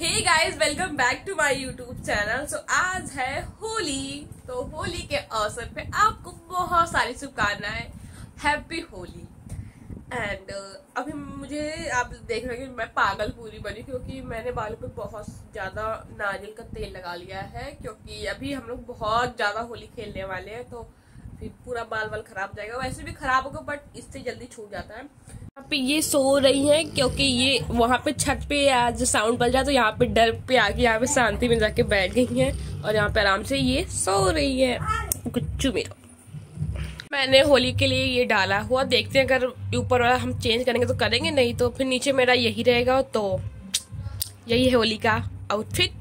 Guys welcome back to my YouTube channel so आज है होली। तो होली के अवसर पे आपको बहुत सारी शुभकामनाएँ। हैप्पी होली। एंड अभी मुझे आप देख रहे हैं कि मैं पागल पूरी बनी क्योंकि मैंने बालों पे बहुत ज़्यादा नारियल का तेल लगा लिया है क्योंकि अभी हम लोग बहुत ज़्यादा होली खेलने वाले हैं तो फिर पूरा बाल बाल खराब जाएगा। वैसे भी खराब होगा बट इससे जल्दी छूट जाता है। पे ये सो रही हैं, क्योंकि ये वहाँ पे छत पे आज साउंड बज रहा है तो यहाँ पे डर पे आके यहाँ पे शांति में जाके बैठ गई हैं और यहाँ पे आराम से ये सो रही है। गुच्चू मेरा। मैंने होली के लिए ये डाला हुआ, देखते हैं अगर ऊपर वाला हम चेंज करेंगे तो करेंगे, नहीं तो फिर नीचे मेरा यही रहेगा तो। यही है होली का आउटफिट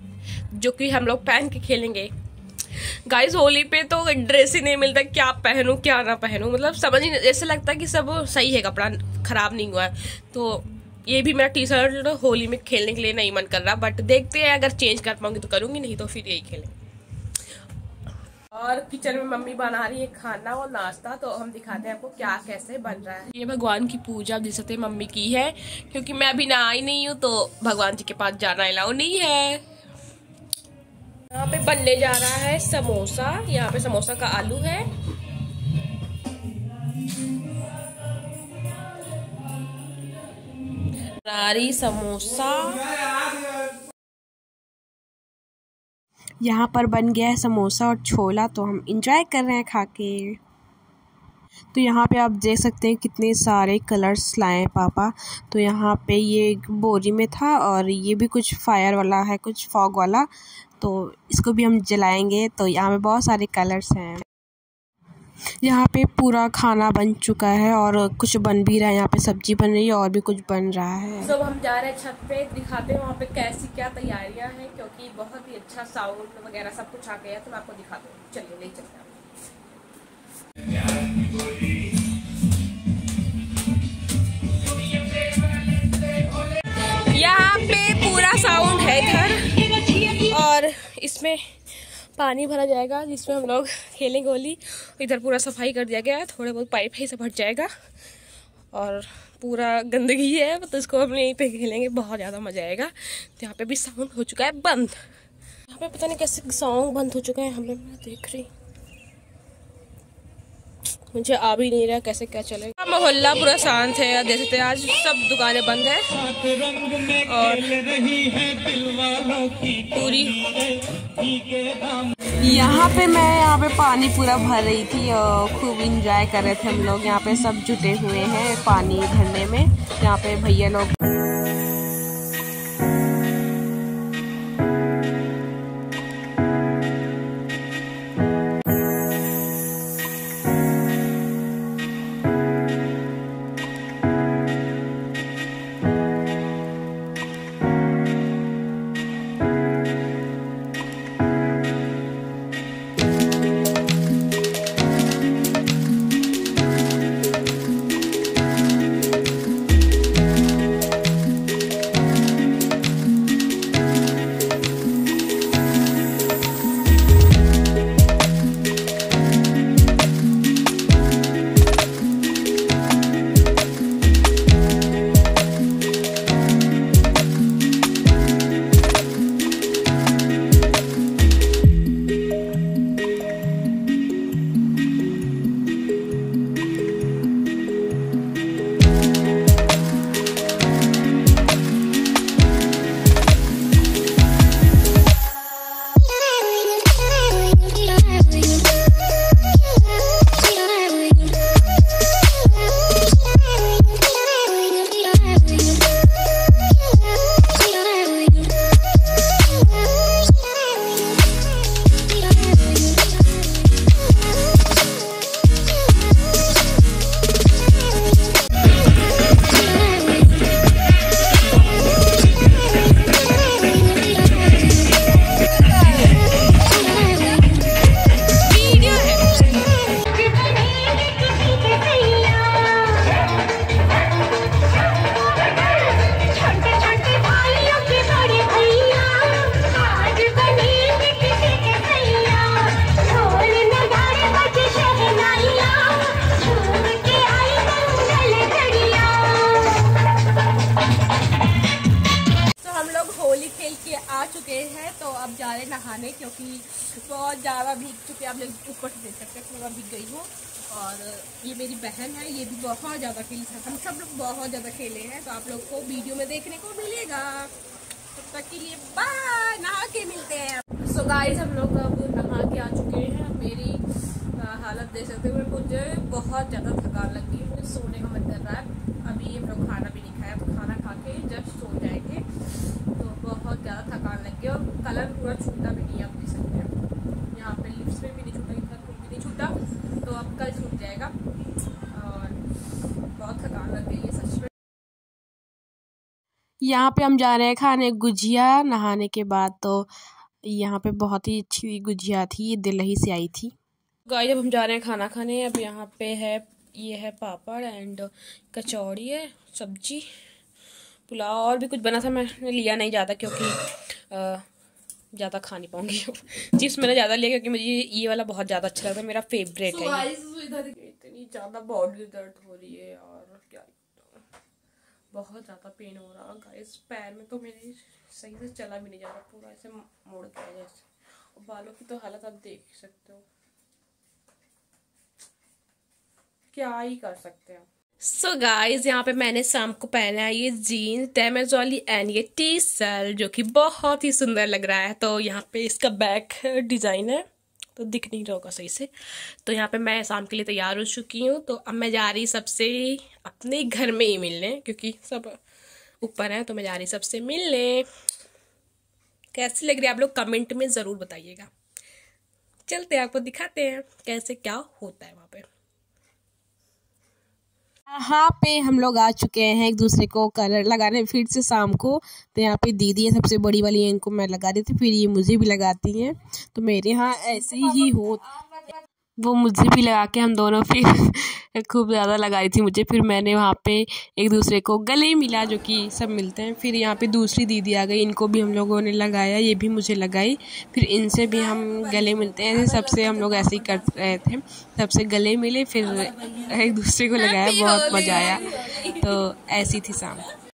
जो कि हम लोग पहन के खेलेंगे। गाइस होली पे तो ड्रेस ही नहीं मिलता, क्या पहनूं, क्या ना पहनूं। मतलब समझ ही ऐसे लगता है कि सब सही है, कपड़ा खराब नहीं हुआ है। तो ये भी मेरा टी शर्ट होली में खेलने के लिए नहीं मन कर रहा बट देखते हैं, अगर चेंज कर पाऊँगी तो करूँगी, नहीं तो फिर यही खेलेंगे। और किचन में मम्मी बना रही है खाना और नाश्ता तो हम दिखाते हैं आपको क्या, कैसे बन रहा है। ये भगवान की पूजा सकते मम्मी की है, क्योंकि मैं अभी ना आई नहीं हूँ तो भगवान जी के पास जाना अलाउ नहीं है। यहाँ पे बनने जा रहा है समोसा। यहाँ पे समोसा का आलू है। नारी समोसा। यहाँ पर बन गया है समोसा और छोला तो हम इंजॉय कर रहे हैं खा के तो यहाँ पे आप देख सकते हैं कितने सारे कलर्स लाए पापा। तो यहाँ पे ये बोरी में था और ये भी कुछ फायर वाला है, कुछ फॉग वाला। तो इसको भी हम जलाएँगे। तो यहाँ पे बहुत सारे कलर्स हैं। यहाँ पे पूरा खाना बन चुका है और कुछ बन भी रहा है। यहाँ पे सब्ज़ी बन रही है और भी कुछ बन रहा है। सब हम जा रहे हैं छत पे। दिखाते हैं वहाँ पे कैसी क्या तैयारियाँ हैं, क्योंकि बहुत ही अच्छा साउंड वगैरह सब कुछ आ गया तो मैं आपको दिखाती हूँ। चलिए, ले चलते हैं। इसमें पानी भरा जाएगा, जिसमें हम लोग खेलेंगे होली। इधर पूरा सफ़ाई कर दिया गया है थोड़े बहुत पाइप ही सब हट जाएगा। और पूरा गंदगी है तो इसको हम यहीं पे खेलेंगे, बहुत ज़्यादा मज़ा आएगा। तो यहाँ पे भी साउंड हो चुका है बंद। यहाँ पे पता नहीं कैसे साउंड बंद हो चुका है, हमें मैं देख रही मुझे आ भी नहीं रहा, कैसे क्या चलेगा? मोहल्ला, पूरा शांत है देख सकते हैं, आज सब दुकानें बंद है। और पूरी। यहाँ पे मैं, यहाँ पे पानी पूरा भर रही थी और खूब इंजॉय कर रहे थे हम लोग। यहाँ पे सब जुटे हुए हैं पानी भरने में। यहाँ पे भैया लोग ज़्यादा भीग चुके आप लोग ऊपर से देख सकते हैं पूरा भीग गई हूँ और ये मेरी बहन है, ये भी बहुत ज़्यादा खेली है। हम सब लोग बहुत ज़्यादा खेले हैं तो आप लोग को वीडियो में देखने को मिलेगा। तब तक के लिए बाय नहा के मिलते हैं सो so गाइस हम लोग अब नहा के आ चुके हैं। मेरी हालत देख सकते हुए मुझे बहुत ज़्यादा थकान लगी है। मुझे सोने का मन कर रहा है अभी हम लोग खाना भी नहीं खाया तो खाना खा के जस्ट सो जाएँगे तो बहुत ज़्यादा थकान लग गई और कलर पूरा छूटा भी नहीं आप देख सकते हैं यहाँ पे लिप्स में भी नहीं छूटा इधर भी नहीं छूटा तो अब कल छूट जाएगा और बहुत थकान लग गई है सच में यहाँ पे हम जा रहे हैं खाने गुजिया नहाने के बाद तो यहाँ पे बहुत ही अच्छी गुजिया थी ये दिल्ली से आई थी। गाय जब हम जा रहे हैं खाना खाने। अब यहाँ पे है ये है पापड़ एंड कचौड़ी है सब्ज़ी पुलाव। और भी कुछ बना था मैंने लिया नहीं ज़्यादा क्योंकि ज़्यादा खा नहीं पाऊँगी। चिप्स मैंने ज़्यादा लिया क्योंकि मुझे ये वाला बहुत ज़्यादा अच्छा लगता है मेरा फेवरेट है इतनी ज़्यादा बॉडी दर्द हो रही है और क्या बहुत ज़्यादा पेन हो रहा है इस पैर में तो मेरी सही से चला भी नहीं जा रहा, पूरा ऐसे मोड़ गया जैसे। और बालों की तो हालत आप देख सकते हो। क्या ही कर सकते हैं। सो गाइज़ यहाँ पे मैंने शाम को पहना है ये जीन्स डैमेज वाली एंड ये टी शर्ट जो कि बहुत ही सुंदर लग रहा है। तो यहाँ पे इसका बैक डिज़ाइन है। तो दिख नहीं रहा होगा सही से। तो यहाँ पे मैं शाम के लिए तैयार हो चुकी हूँ। तो अब मैं जा रही सबसे अपने घर में ही मिलने, क्योंकि सब ऊपर हैं तो मैं जा रही सबसे मिलने। कैसी लग रही है आप लोग कमेंट में ज़रूर बताइएगा। चलते हैं, आपको दिखाते हैं कैसे क्या होता है वहाँ पे। यहाँ पे हम लोग आ चुके हैं एक दूसरे को कलर लगाने फिर से शाम को। तो यहाँ पे दीदी है सबसे बड़ी वाली इनको मैं लगा देती थी फिर ये मुझे भी लगाती हैं। तो मेरे यहाँ ऐसे ही हो वो मुझे भी लगा के हम दोनों फिर खूब ज़्यादा लगाई थी मुझे। फिर मैंने वहाँ पे एक दूसरे को गले मिला जो कि सब मिलते हैं। फिर यहाँ पे दूसरी दीदी आ गई, इनको भी हम लोगों ने लगाया, ये भी मुझे लगाई। फिर इनसे भी हम गले मिलते हैं, सबसे हम लोग ऐसे ही कर रहे थे। सबसे गले मिले, फिर एक दूसरे को लगाया, बहुत मज़ा आया। तो ऐसी थी शाम।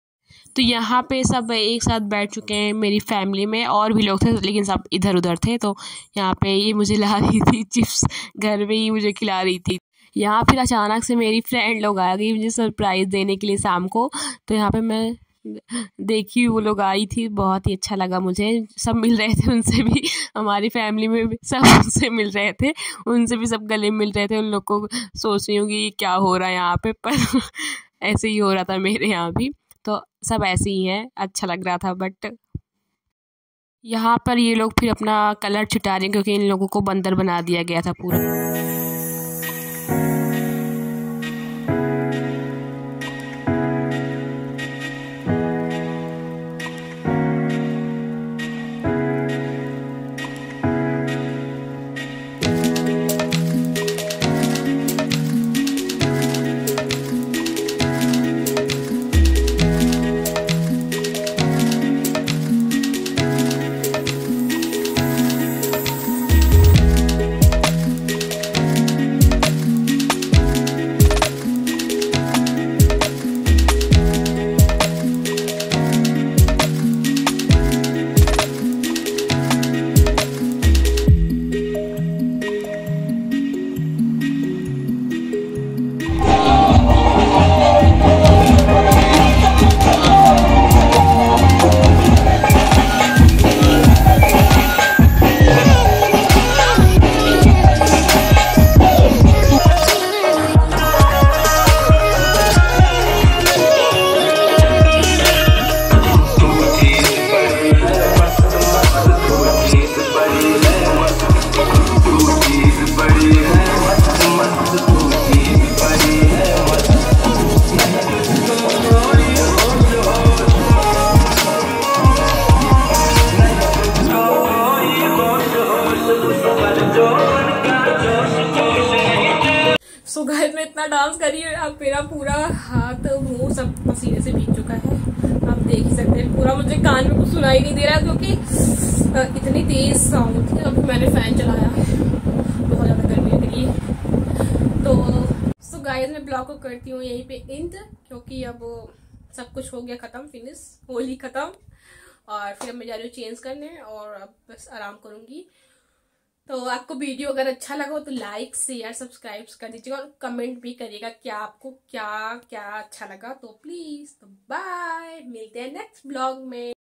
तो यहाँ पे सब एक साथ बैठ चुके हैं मेरी फैमिली में, और भी लोग थे, लेकिन सब इधर उधर थे तो यहाँ पे ये मुझे ला रही थी चिप्स घर में ही मुझे खिला रही थी। यहाँ फिर अचानक से मेरी फ्रेंड लोग आ गई मुझे सरप्राइज़ देने के लिए शाम को तो यहाँ पे मैं देखी, वो लोग आई थी, बहुत ही अच्छा लगा मुझे। सब मिल रहे थे, उनसे भी हमारी फैमिली में भी सब उनसे मिल रहे थे, उनसे भी सब गले मिल रहे थे, उन लोग को सोच रही हूँ कि क्या हो रहा है यहाँ पे, पर ऐसे ही हो रहा था मेरे यहाँ भी। तो सब ऐसे ही है अच्छा लग रहा था बट यहाँ पर ये लोग फिर अपना कलर छिटा रहे हैं क्योंकि इन लोगों को बंदर बना दिया गया था पूरा। डांस करिए अब मेरा पूरा हाथ, मुँह सब पसीने से भीग चुका है। आप देख ही सकते हैं, पूरा मुझे कान में कुछ सुनाई नहीं दे रहा क्योंकि इतनी तेज साउंड थी अभी मैंने फ़ैन चलाया। बहुत ज़्यादा गर्मी लग रही है। तो सो गाइस मैं ब्लॉग को करती हूँ यहीं पे इंत क्योंकि अब सब कुछ हो गया खत्म फिनिश होली खत्म। और फिर मैं जा रही हूँ चेंज करने और अब बस आराम करूँगी। तो आपको वीडियो अगर अच्छा लगा हो तो लाइक शेयर सब्सक्राइब कर दीजिएगा और कमेंट भी करिएगा क्या आपको क्या क्या अच्छा लगा। तो प्लीज़ तो बाय मिलते हैं नेक्स्ट ब्लॉग में।